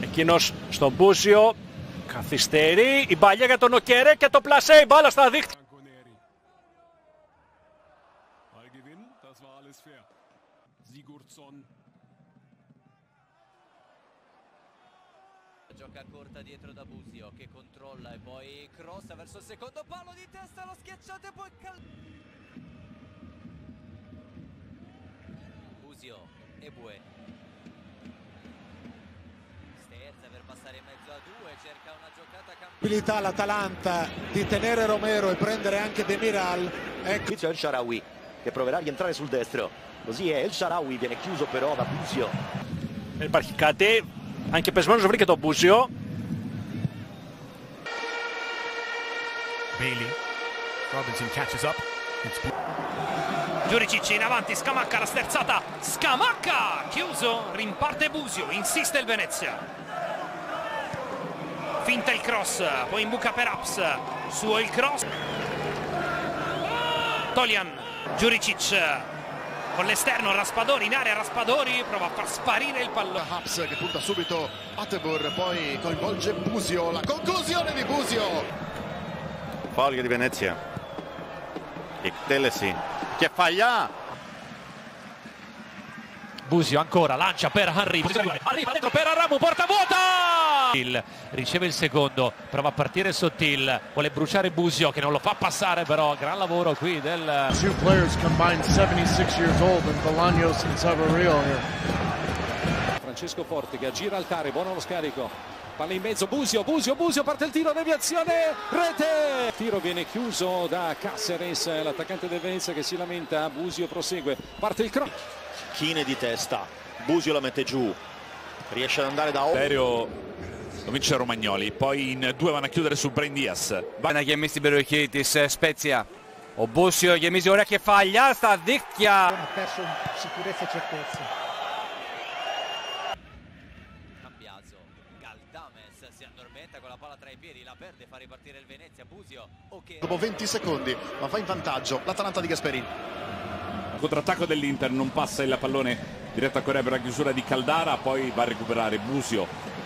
Εκείνος στον Μπούζιο καθυστερεί. Η μπαλιά για τον Οκέρε και το πλασέ. Η μπάλα στα δίχτυα. Bianconeri. Ballgewinn, das war alles fair. Sigurdsson. Gioca corta dietro da Busio che controlla e poi crossa verso il secondo palo di testa, lo schiacciato e poi cal... Busio e mezzo a due, cerca una giocata camp- possibilità l'Atalanta di tenere Romero e prendere anche Demiral. Ecco. Servizio El Sharawi che proverà a rientrare sul destro. Così è El Sharawi, viene chiuso però da Busio. Δεν υπάρχει κάτι. Αν και πεσμένος βρήκε τον Μπούζιο. Bailey. Robinson catches up. It's Giuricic in avanti, Scamacca la sterzata, Scamacca chiuso, rimparte Busio, insiste il Venezia. Finta il cross, poi in buca per Aps, suo il cross. Tolian, Giuricic con l'esterno, Raspadori in area, Raspadori prova a far sparire il pallone. Haps che punta subito Atebor, poi coinvolge Busio, la conclusione di Busio. Foul di Venezia. E Telesi che faglia. Busio ancora, lancia per Henry, arriva dentro per Aramu, porta vuota! Il, riceve il secondo, prova a partire Sottil, vuole bruciare Busio che non lo fa passare però, gran lavoro qui del... Two players combined 76 years old in Bolaños and Savarino here. Francesco Forte Portiga, gira altare, buono lo scarico, palla in mezzo, Busio, Busio, Busio, parte il tiro, deviazione, rete! Il tiro viene chiuso da Caceres, l'attaccante del Venezia che si lamenta, Busio prosegue, parte il cross. Chine di testa, Busio la mette giù, riesce ad andare da... Aereo lo vince Romagnoli, poi in due vanno a chiudere su Brain Diaz. Vanna chiamisti Berochitis, Spezia, Obusio, chiamisi ora che fa, gli sta Dicchia. Ha perso sicurezza e certezza. Addormenta con la palla tra i piedi, la perde, fa ripartire il Venezia, Busio, ok. Dopo 20 secondi, ma va in vantaggio l'Atalanta di Gasperini. Contrattacco dell'Inter, non passa il pallone diretto a Corea per la chiusura di Caldara, poi va a recuperare Busio